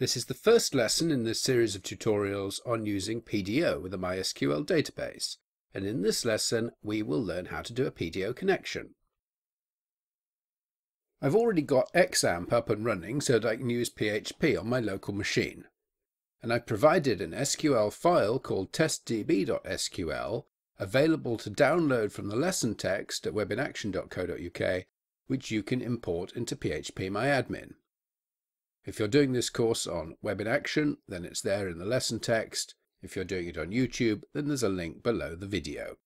This is the first lesson in this series of tutorials on using PDO with a MySQL database, and in this lesson we will learn how to do a PDO connection. I've already got XAMPP up and running so that I can use PHP on my local machine. And I've provided an SQL file called testdb.sql available to download from the lesson text at webinaction.co.uk which you can import into phpMyAdmin. If you're doing this course on Web in Action, then it's there in the lesson text. If you're doing it on YouTube, then there's a link below the video.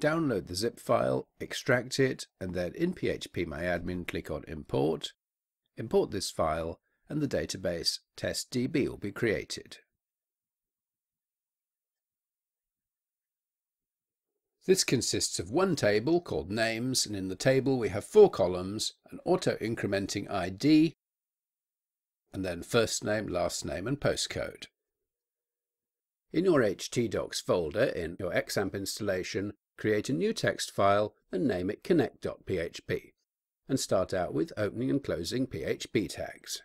Download the zip file, extract it, and then in phpMyAdmin click on Import. Import this file, and the database testdb will be created. This consists of one table called names, and in the table we have four columns, an auto-incrementing ID, and then first name, last name, and postcode. In your htdocs folder in your XAMPP installation, create a new text file and name it connect.php, and start out with opening and closing PHP tags.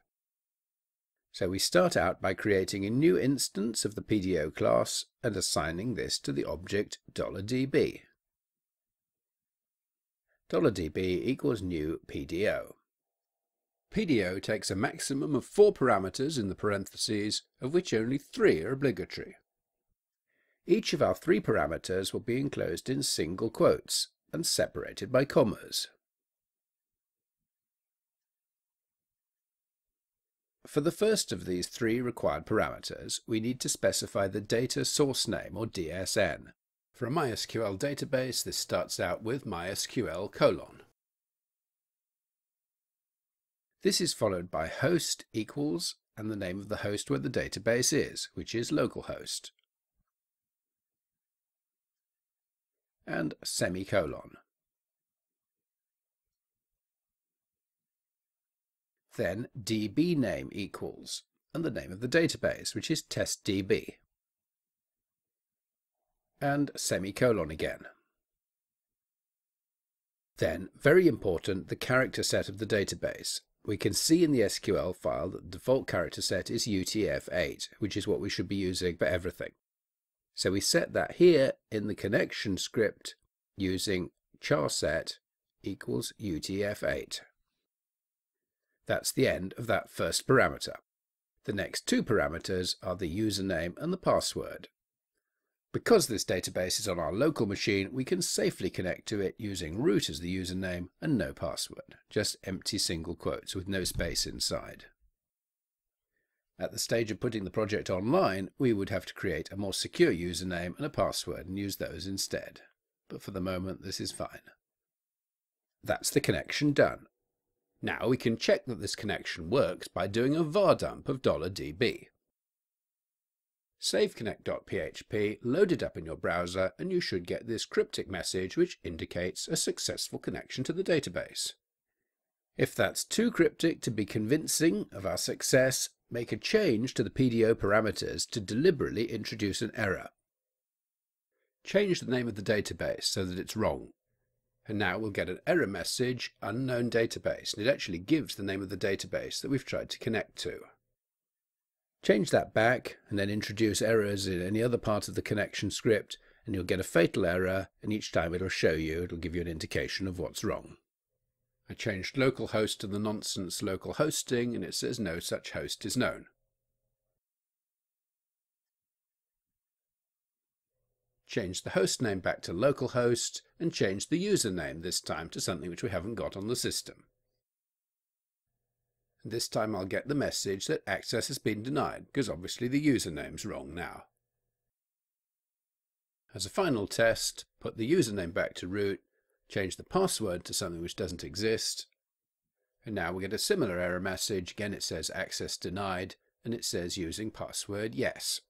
So we start out by creating a new instance of the PDO class and assigning this to the object $db. $db equals new PDO. PDO takes a maximum of four parameters in the parentheses, of which only three are obligatory. Each of our three parameters will be enclosed in single quotes and separated by commas. For the first of these three required parameters, we need to specify the data source name or DSN. For a MySQL database, this starts out with MySQL colon. This is followed by host equals and the name of the host where the database is, which is localhost. And semicolon. Then db name equals, and the name of the database, which is testdb. And semicolon again. Then, very important, the character set of the database. We can see in the SQL file that the default character set is UTF-8, which is what we should be using for everything. So we set that here in the connection script using charset equals UTF-8. That's the end of that first parameter. The next two parameters are the username and the password. Because this database is on our local machine, we can safely connect to it using root as the username and no password, just empty single quotes with no space inside. At the stage of putting the project online, we would have to create a more secure username and a password and use those instead. But for the moment, this is fine. That's the connection done. Now we can check that this connection works by doing a var dump of $db. Save connect.php, load it up in your browser, and you should get this cryptic message which indicates a successful connection to the database. If that's too cryptic to be convincing of our success, make a change to the PDO parameters to deliberately introduce an error. Change the name of the database so that it's wrong and now we'll get an error message, unknown database, and it actually gives the name of the database that we've tried to connect to. Change that back and then introduce errors in any other part of the connection script and you'll get a fatal error and each time it'll show you, it'll give you an indication of what's wrong. I changed localhost to the nonsense local hosting and it says no such host is known. Change the host name back to localhost, and change the username this time to something which we haven't got on the system. This time I'll get the message that access has been denied, because obviously the username's wrong now. As a final test, put the username back to root, change the password to something which doesn't exist, and now we get a similar error message. Again it says access denied, and it says using password yes.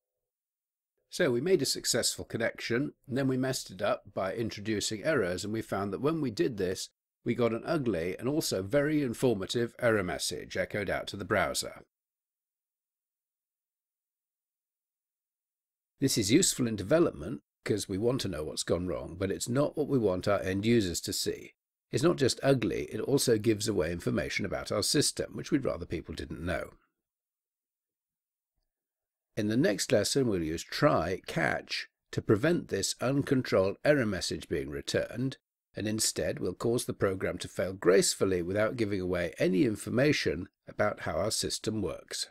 So we made a successful connection, and then we messed it up by introducing errors, and we found that when we did this, we got an ugly and also very informative error message echoed out to the browser. This is useful in development because we want to know what's gone wrong, but it's not what we want our end users to see. It's not just ugly, it also gives away information about our system, which we'd rather people didn't know. In the next lesson, we'll use try catch to prevent this uncontrolled error message being returned, and instead we'll cause the program to fail gracefully without giving away any information about how our system works.